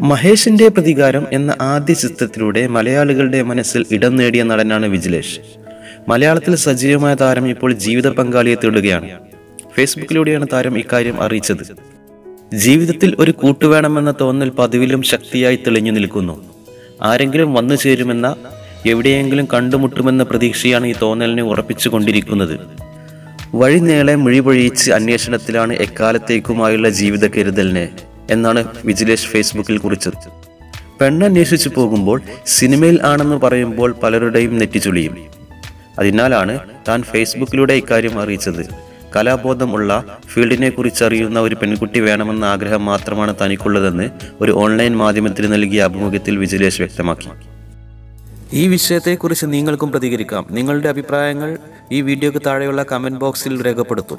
മഹേഷിന്റെ പ്രതികാരം എന്ന ആദ്യ ചിത്രത്തിലൂടെ മലയാളികളുടെ മനസ്സിൽ ഇടം നേടിയ നടനാണ് വിജിലേഷ്. മലയാളത്തിൽ സജീവമായ താരം ഇപ്പോൾ ജീവിത പങ്കാളിയെ തേടുകയാണ്. ഫേസ്ബുക്കിലൂടെയാണ് താരം ഇക്കാര്യം അറിയിച്ചത്. ജീവിതത്തിൽ ഒരു കൂട്ടുവേണമെന്ന തോന്നൽ പതിവിലും ശക്തിയായി തെളിഞ്ഞു നിൽക്കുന്നു. ആരെങ്കിലും വന്നു ചേരുമെന്ന എവിടെയെങ്കിലും കണ്ടുമുട്ടുമെന്ന പ്രതീക്ഷയാണ് ഈ തോന്നലിനെ ഉറപ്പിച്ചുകൊണ്ടിരിക്കുന്നത് വഴിനേളെ മിഴിപൊഴിയിച്ച് അന്വേഷണത്തിലാണ് എക്കാലത്തേക്കുമായുള്ള ജീവിത കരുതലിനെ എന്നാണ് വിജിലേഷ് ഫേസ്ബുക്കിൽ കുറിച്ചത്. പെണ്ണന്വേഷിച്ചു പോകുമ്പോൾ സിനിമയിൽ ആണെന്ന് പറയുമ്പോൾ പലരുടെയും നെറ്റിച്ചുളിയും അതിനാലാണ് താൻ ഫേസ്ബുക്കിലൂടെ ഇക്കാര്യം അറിയിച്ചത്. കലാബോധമുള്ള ഫീൽഡിനെ കുറിച്ച് അറിയുന്ന ഒരു പെൺകുട്ടി വേണമെന്ന ആഗ്രഹം മാത്രമാണ് തനിക്കുള്ളതെന്ന് ഒരു ഓൺലൈൻ മാധ്യമത്തിന് നൽകിയ അഭിമുഖത്തിൽ വിജിലേഷ് വ്യക്തമാക്കി. ഈ വിഷയത്തെക്കുറിച്ച് നിങ്ങൾക്കും പ്രതികരിക്കാം. നിങ്ങളുടെ അഭിപ്രായങ്ങൾ ഈ വീഡിയോക്ക് താഴെയുള്ള കമന്റ് ബോക്സിൽ രേഖപ്പെടുത്തും.